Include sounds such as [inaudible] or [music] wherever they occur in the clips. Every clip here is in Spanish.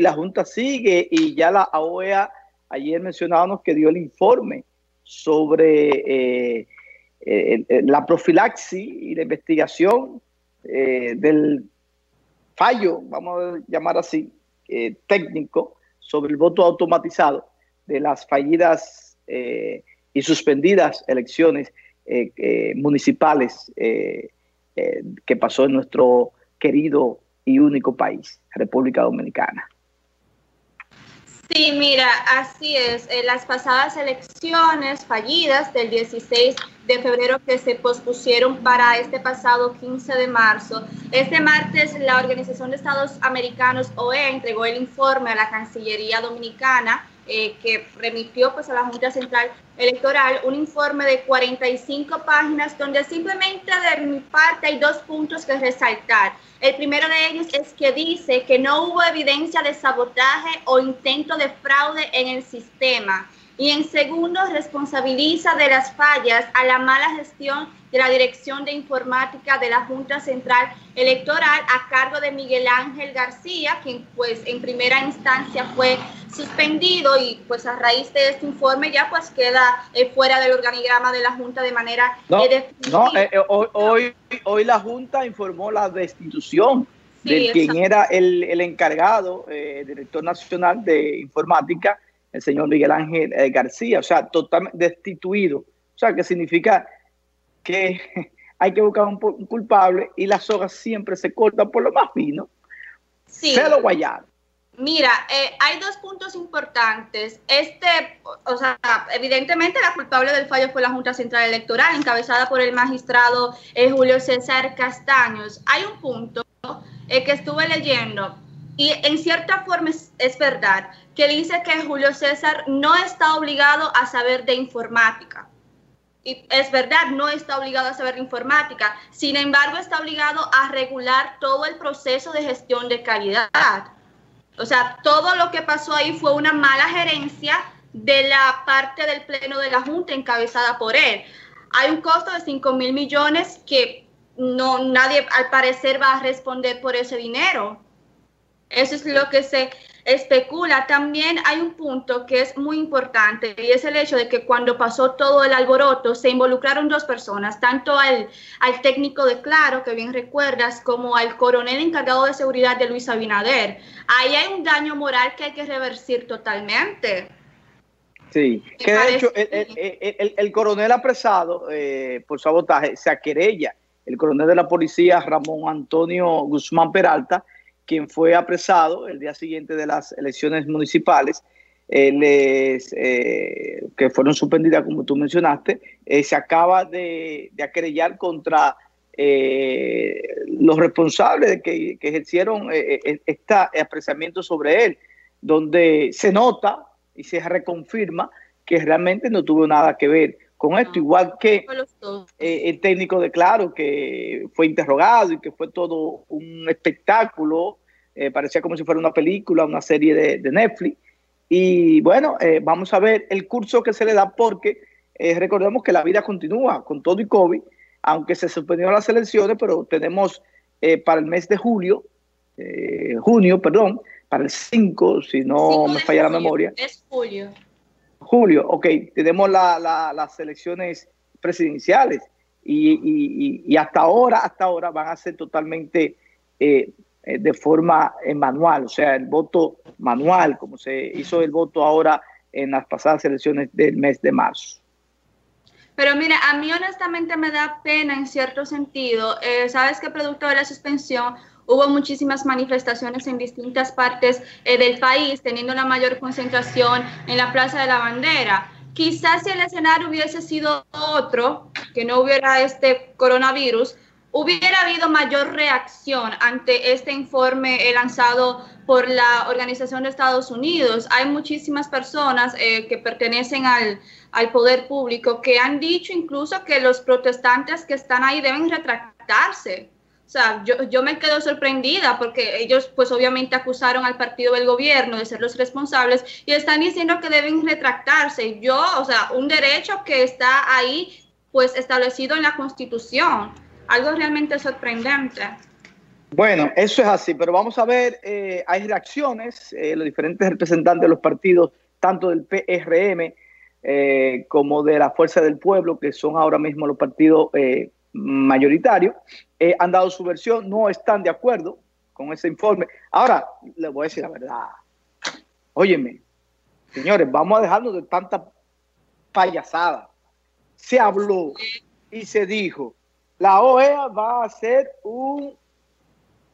la Junta sigue y ya la OEA ayer mencionábamos que dio el informe sobre eh, la profilaxis y la investigación del fallo, vamos a llamar así, técnico sobre el voto automatizado de las fallidas y suspendidas elecciones municipales que pasó en nuestro querido y único país, República Dominicana. Sí, mira, así es. En las pasadas elecciones fallidas del 16 de febrero que se pospusieron para este pasado 15 de marzo, este martes la Organización de Estados Americanos, OEA, entregó el informe a la Cancillería Dominicana eh, que remitió pues a la Junta Central Electoral un informe de 45 páginas donde simplemente de mi parte hay dos puntos que resaltar. El primero de ellos es que dice que no hubo evidencia de sabotaje o intento de fraude en el sistema. Y en segundo, responsabiliza de las fallas a la mala gestión de la Dirección de Informática de la Junta Central Electoral a cargo de Miguel Ángel García, quien pues en primera instancia fue suspendido y pues a raíz de este informe ya pues queda eh, fuera del organigrama de la Junta de manera no, eh, no eh, hoy, hoy la Junta informó la destitución de quien era el, el encargado, director nacional de informática, el señor Miguel Ángel García, o sea, totalmente destituido. O sea, que significa que [laughs] hay que buscar un, culpable y las sogas siempre se cortan por lo más fino. Sí. Se lo guayado. Mira, eh, hay dos puntos importantes. Este, o sea, evidentemente la culpable del fallo fue la Junta Central Electoral, encabezada por el magistrado eh, Julio César Castaños. Hay un punto eh, que estuve leyendo y en cierta forma es verdad, que dice que Julio César no está obligado a saber de informática y es verdad, no está obligado a saber informática, sin embargo está obligado a regular todo el proceso de gestión de calidad. O sea, todo lo que pasó ahí fue una mala gerencia de la parte del Pleno de la Junta encabezada por él. Hay un costo de 5 mil millones que no nadie al parecer va a responder por ese dinero. Eso es lo que se especula. También hay un punto que es muy importante y es el hecho de que cuando pasó todo el alboroto se involucraron dos personas, tanto al, al técnico de Claro, que bien recuerdas, como al coronel encargado de seguridad de Luis Abinader. Ahí hay un daño moral que hay que reversir totalmente. Sí, que de hecho el, el, coronel apresado eh, por sabotaje se aquerella, el coronel de la policía Ramón Antonio Guzmán Peralta, quien fue apresado el día siguiente de las elecciones municipales, eh, eh, que fueron suspendidas, como tú mencionaste, eh, se acaba de, de aquerellar contra los responsables de que, ejercieron este apresamiento sobre él, donde se nota y se reconfirma que realmente no tuvo nada que ver con esto, igual que el técnico de Claro, que fue interrogado y que fue todo un espectáculo eh, parecía como si fuera una película, una serie de, Netflix. Y bueno, eh, vamos a ver el curso que se le da porque eh, recordemos que la vida continúa con todo y COVID, aunque se suspendieron las elecciones, pero tenemos para el mes de julio, junio, perdón, para el 5, si no me falla la memoria. Es julio. Julio, ok, tenemos las elecciones presidenciales y, y, hasta ahora, hasta ahora van a ser totalmente eh, de forma eh, manual, o sea, el voto manual, como se hizo el voto ahora en las pasadas elecciones del mes de marzo. Pero mira, a mí honestamente me da pena en cierto sentido. Eh, Sabes que producto de la suspensión hubo muchísimas manifestaciones en distintas partes del país, teniendo una mayor concentración en la Plaza de la Bandera. Quizás si el escenario hubiese sido otro, que no hubiera este coronavirus, hubiera habido mayor reacción ante este informe lanzado por la Organización de Estados Unidos. Hay muchísimas personas eh, que pertenecen al, al, poder público que han dicho incluso que los protestantes que están ahí deben retractarse. O sea, yo, yo me quedo sorprendida porque ellos pues obviamente acusaron al partido del gobierno de ser los responsables y están diciendo que deben retractarse. Yo, o sea, un derecho que está ahí pues establecido en la Constitución algo realmente sorprendente. Bueno, eso es así, pero vamos a ver, eh, hay reacciones, eh, los diferentes representantes de los partidos, tanto del PRM eh, como de la Fuerza del Pueblo, que son ahora mismo los partidos mayoritarios, han dado su versión, no están de acuerdo con ese informe. Ahora, les voy a decir la verdad, óyeme, señores, vamos a dejarnos de tanta payasada. Se habló y se dijo, la OEA va a hacer un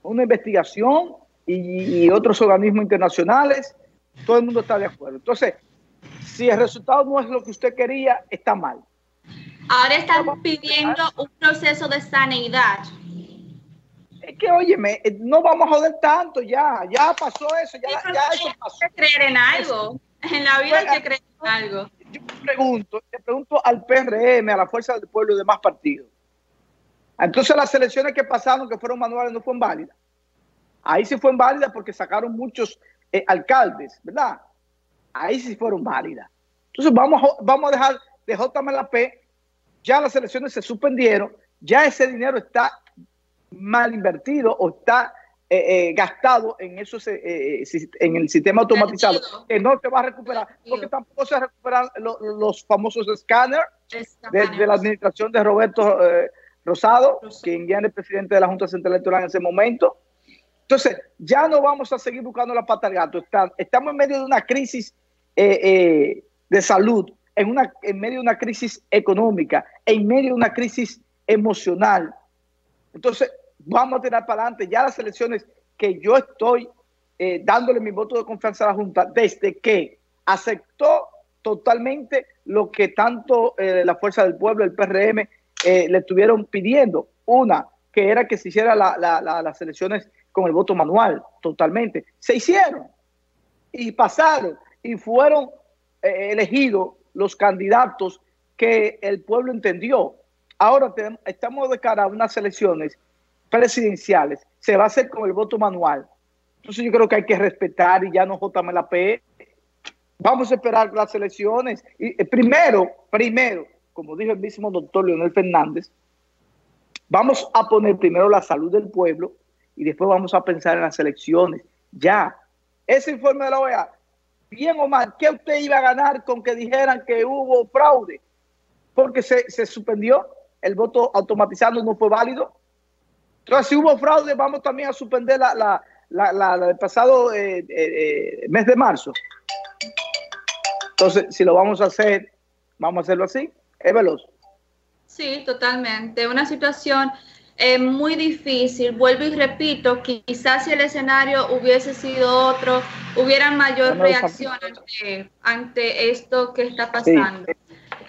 una investigación y, otros organismos internacionales, todo el mundo está de acuerdo. Entonces, si el resultado no es lo que usted quería, está mal. Ahora están pidiendo un proceso de sanidad. Es que, óyeme, eh, no vamos a joder tanto ya, ya pasó eso, ya, eso pasó. Hay que creer en algo, en la vida hay que creer en algo. Yo pregunto, le pregunto al PRM, a la Fuerza del Pueblo y demás partidos, entonces las elecciones que pasaron, que fueron manuales, no fueron válidas. Ahí sí fueron válidas porque sacaron muchos eh, alcaldes, ¿verdad? Ahí sí fueron válidas. Entonces vamos, a, vamos a dejar de JMLP, ya las elecciones se suspendieron, ya ese dinero está mal invertido o está eh, eh, gastado en esos en el sistema automatizado que no se va a recuperar porque tampoco se recuperan los, famosos escáneres de, la administración de Roberto Rosado, quien ya era el presidente de la Junta Central Electoral en ese momento. Entonces, ya no vamos a seguir buscando la pata al gato. estamos en medio de una crisis eh, eh, de salud, en, una, en medio de una crisis económica, en medio de una crisis emocional. Entonces, vamos a tirar para adelante. Ya las elecciones que yo estoy eh, dándole mi voto de confianza a la Junta, desde que aceptó totalmente lo que tanto la Fuerza del Pueblo, el PRM, eh, le estuvieron pidiendo. Una, que era que se hiciera las elecciones con el voto manual, totalmente. Se hicieron y pasaron y fueron eh, elegidos los candidatos que el pueblo entendió. Ahora estamos de cara a unas elecciones presidenciales. Se va a hacer con el voto manual. Entonces yo creo que hay que respetar y ya no JMLP. la. Vamos a esperar las elecciones. Y, eh, primero, primero, como dijo el mismo doctor Leonel Fernández, vamos a poner primero la salud del pueblo y después vamos a pensar en las elecciones. Ya, ese informe de la OEA, bien o mal, ¿qué usted iba a ganar con que dijeran que hubo fraude? Porque se, suspendió, el voto automatizado no fue válido. Entonces, si hubo fraude, vamos también a suspender la, la, del pasado eh, eh, eh, mes de marzo. Entonces, si lo vamos a hacer, vamos a hacerlo así veloz. Sí, totalmente. Una situación eh, muy difícil. Vuelvo y repito, quizás si el escenario hubiese sido otro, hubiera mayor reacción ante, esto que está pasando.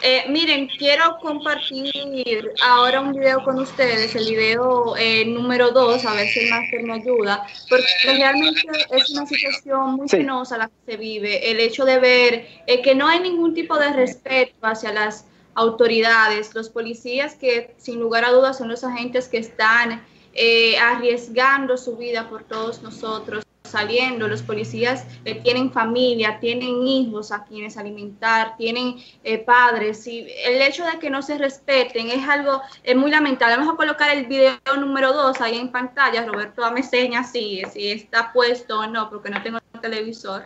Eh, miren, quiero compartir ahora un video con ustedes, el video eh, número 2, a ver si el máster me ayuda, porque realmente es una situación muy penosa la que se vive, el hecho de ver que no hay ningún tipo de respeto hacia las autoridades, los policías que sin lugar a dudas son los agentes que están eh, arriesgando su vida por todos nosotros saliendo, los policías eh, tienen familia, tienen hijos a quienes alimentar, tienen eh, padres y el hecho de que no se respeten es algo muy lamentable. Vamos a colocar el video número 2 ahí en pantalla, Roberto, dame señas si, si está puesto o no, porque no tengo televisor.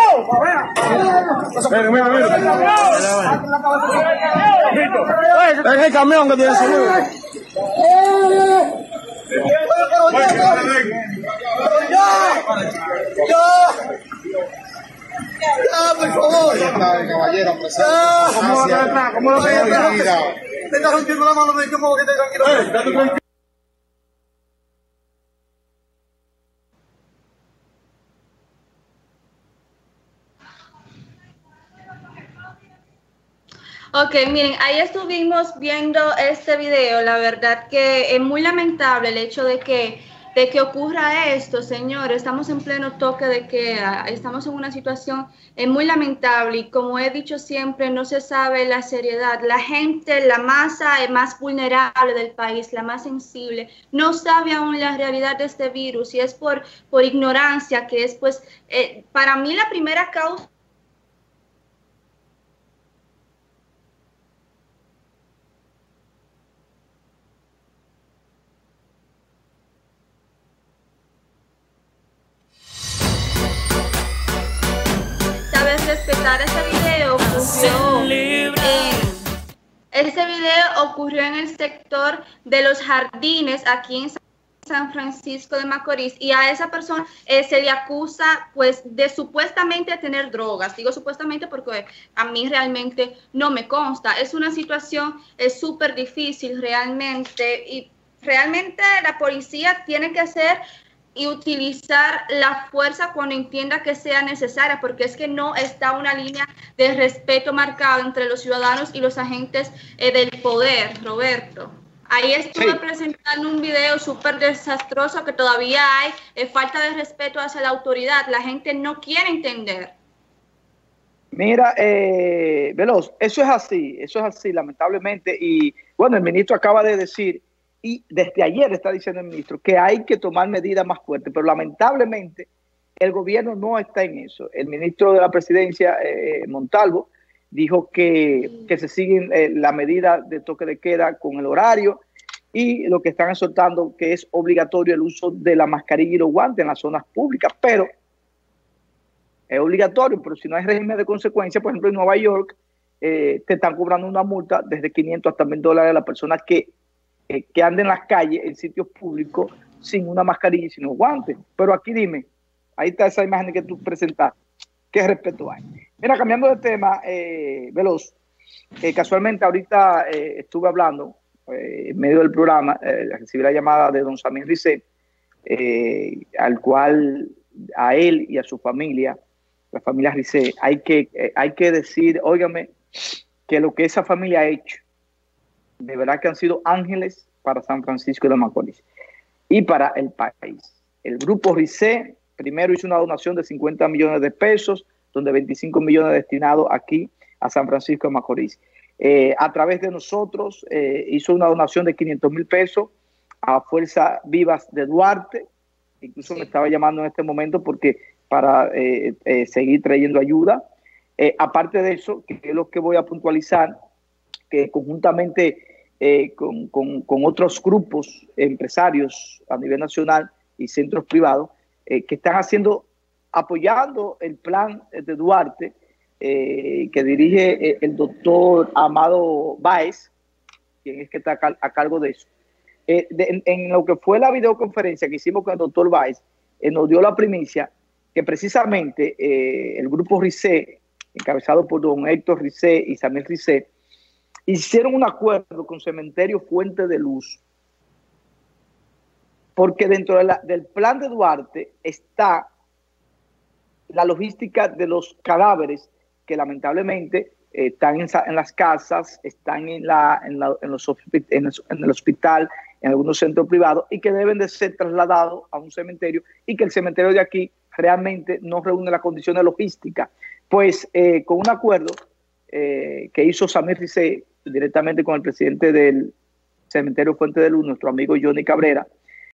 Es el camión que tiene seguro. ¡Ya! ¡Ya! ¡Ya, por favor! caballero, ¿Cómo lo ¿Cómo lo ve Tenga rompiendo la mano, me dice, que te tranquilo. Ok, miren, ahí estuvimos viendo este video. La verdad que es muy lamentable el hecho de que, de que ocurra esto, señor. Estamos en pleno toque de queda. Estamos en una situación es muy lamentable y como he dicho siempre, no se sabe la seriedad. La gente, la masa más vulnerable del país, la más sensible, no sabe aún la realidad de este virus y es por, por ignorancia que es, pues, eh, para mí la primera causa ese video ocurrió en, ese video ocurrió en el sector de los jardines aquí en San Francisco de Macorís y a esa persona eh, se le acusa pues de supuestamente tener drogas. Digo supuestamente porque a mí realmente no me consta. Es una situación es súper difícil realmente y realmente la policía tiene que hacer y utilizar la fuerza cuando entienda que sea necesaria, porque es que no está una línea de respeto marcada entre los ciudadanos y los agentes eh, del poder, Roberto. Ahí estuve presentando un video súper desastroso que todavía hay eh, falta de respeto hacia la autoridad. La gente no quiere entender. Mira, eh, Veloz, eso es así, eso es así, lamentablemente. Y bueno, el ministro acaba de decir y desde ayer está diciendo el ministro que hay que tomar medidas más fuertes, pero lamentablemente el gobierno no está en eso. El ministro de la presidencia, eh, Montalvo, dijo que, se siguen eh, la medida de toque de queda con el horario y lo que están soltando que es obligatorio el uso de la mascarilla y los guantes en las zonas públicas, pero es obligatorio, pero si no hay régimen de consecuencia, por ejemplo en Nueva York, eh, te están cobrando una multa desde 500 hasta 1000 dólares a las personas que que anden en las calles, en sitios públicos, sin una mascarilla y sin los guantes. Pero aquí dime, ahí está esa imagen que tú presentaste. ¿Qué respeto hay? Mira, cambiando de tema, eh, Veloz, eh, casualmente ahorita eh, estuve hablando en medio del programa, recibí la llamada de don Samir Rice, al cual a él y a su familia, la familia Rice, hay que, hay que decir, óigame, que lo que esa familia ha hecho de verdad que han sido ángeles para San Francisco de Macorís y para el país. El grupo RICE primero hizo una donación de 50 millones de pesos, donde 25 millones destinados aquí a San Francisco de Macorís. Eh, a través de nosotros eh, hizo una donación de 500 mil pesos a Fuerzas Vivas de Duarte. Incluso me estaba llamando en este momento porque para eh, seguir trayendo ayuda. aparte de eso, que es lo que voy a puntualizar, que conjuntamente eh, con, con, otros grupos empresarios a nivel nacional y centros privados eh, que están haciendo, apoyando el plan de Duarte eh, que dirige el doctor Amado Báez, quien es que está a, cargo de eso. en, lo que fue la videoconferencia que hicimos con el doctor Báez, nos dio la primicia que precisamente el grupo RICE, encabezado por don Héctor RICE y Samuel RICE, hicieron un acuerdo con Cementerio Fuente de Luz, porque dentro del plan de Duarte está la logística de los cadáveres que lamentablemente eh, están en, las casas, están en, la, en, los, en, el hospital, en algunos centros privados y que deben de ser trasladados a un cementerio y que el cementerio de aquí realmente no reúne las condiciones logísticas. Pues eh, con un acuerdo eh, que hizo Samir Rice directamente con el presidente del cementerio Fuente de Luz, nuestro amigo Johnny Cabrera,